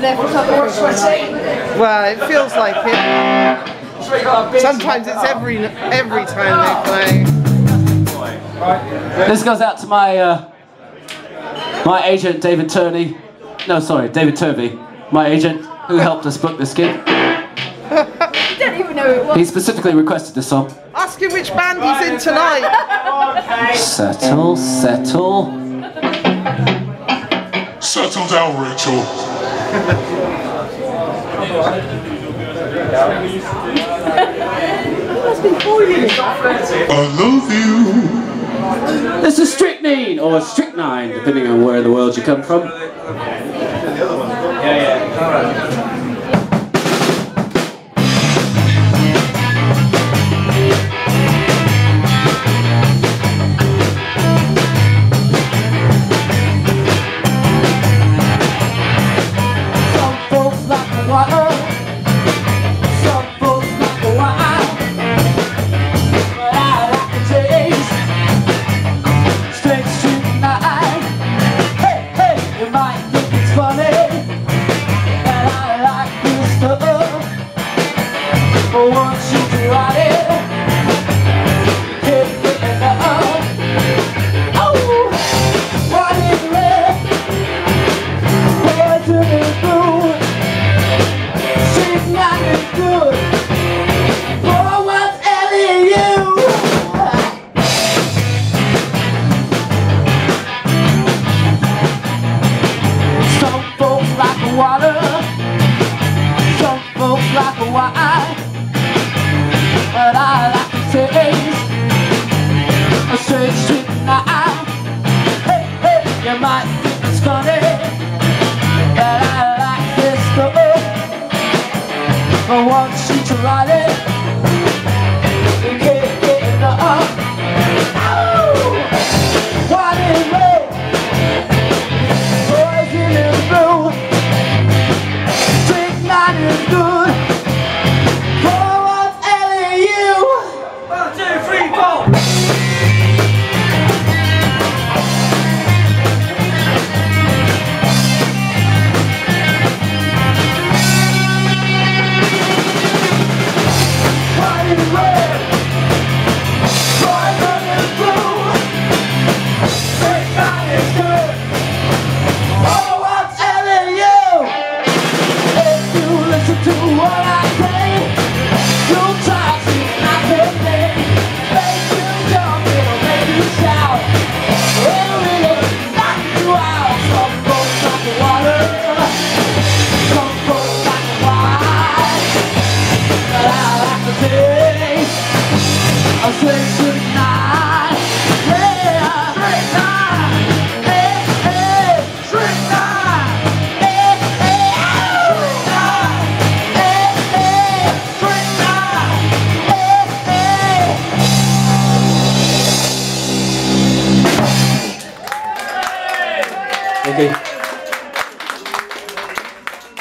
there for a couple. Well, it feels like it. Sometimes it's every every time they play. This goes out to my uh, my agent David Turney. No, sorry, David Turvey, my agent who helped us book this gig. You don't even know who it was. He specifically requested this song. Ask him which band he's in tonight. Settle, settle. Settle down, Rachel. I love you. This is strychnine or strychnine, depending on where in the world you come from. Some you might think it's funny that I like this stuff, you try it. Oh, red? Blue. Street night is good. Wine, but I like the taste. A straight Okay.